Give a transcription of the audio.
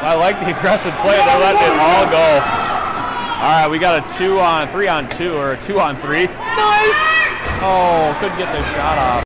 I like the aggressive play. They're letting it all go. All right, we got a two on, three on two, or a two on three. Nice! Oh, couldn't get this shot off.